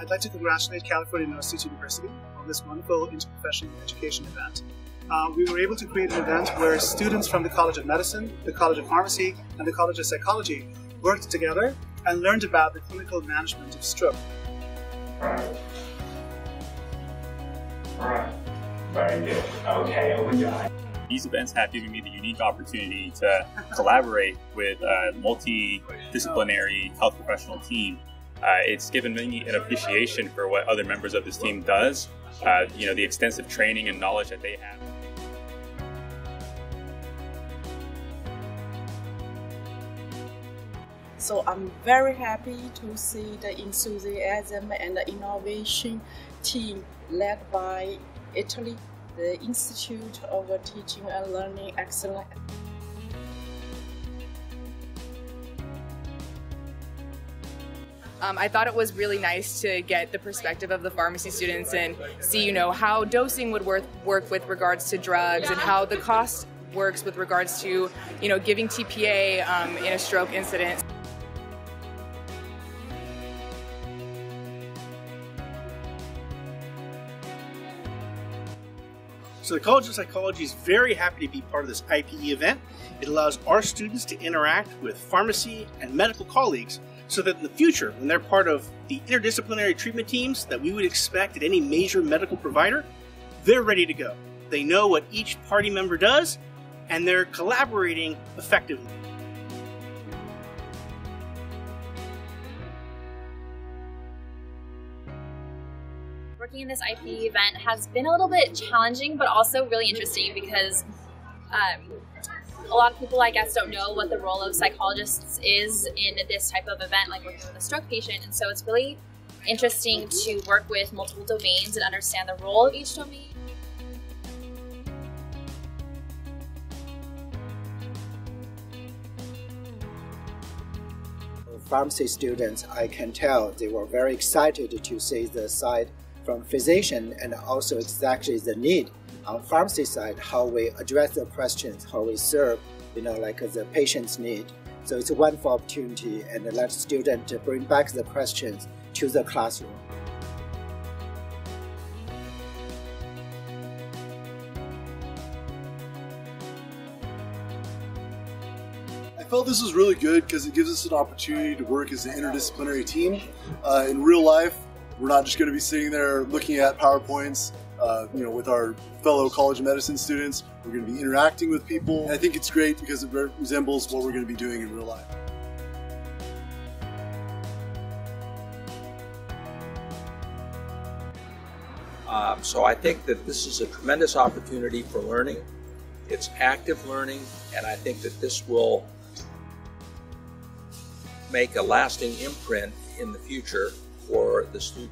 I'd like to congratulate California State University on this wonderful interprofessional education event. Uh, we were able to create an event where students from the College of Medicine, the College of Pharmacy, and the College of Psychology worked together and learned about the clinical management of stroke. Okay, these events have given me the unique opportunity to collaborate with a multidisciplinary health professional team. Uh, it's given me an appreciation for what other members of this team does, uh, you know, the extensive training and knowledge that they have. So I'm very happy to see the enthusiasm and the innovation team led by ITLE the Institute of Teaching and Learning Excellence. Um, I thought it was really nice to get the perspective of the pharmacy students and see, you know, how dosing would work, work with regards to drugs and how the cost works with regards to, you know, giving TPA um, in a stroke incident. So the College of Psychology is very happy to be part of this IPE event. It allows our students to interact with pharmacy and medical colleagues so that in the future, when they're part of the interdisciplinary treatment teams that we would expect at any major medical provider, they're ready to go. They know what each party member does, and they're collaborating effectively. working in this IP event has been a little bit challenging, but also really interesting because um, a lot of people, I guess, don't know what the role of psychologists is in this type of event, like working with a stroke patient. And so it's really interesting to work with multiple domains and understand the role of each domain. Pharmacy students, I can tell they were very excited to see the side from physician and also exactly the need on pharmacy side, how we address the questions, how we serve, you know, like the patient's need. So it's a wonderful opportunity and let students bring back the questions to the classroom. I felt this was really good because it gives us an opportunity to work as an interdisciplinary team uh, in real life we're not just going to be sitting there looking at PowerPoints, uh, you know, with our fellow College of Medicine students. We're going to be interacting with people. I think it's great because it resembles what we're going to be doing in real life. Um, so I think that this is a tremendous opportunity for learning. It's active learning, and I think that this will make a lasting imprint in the future for the student.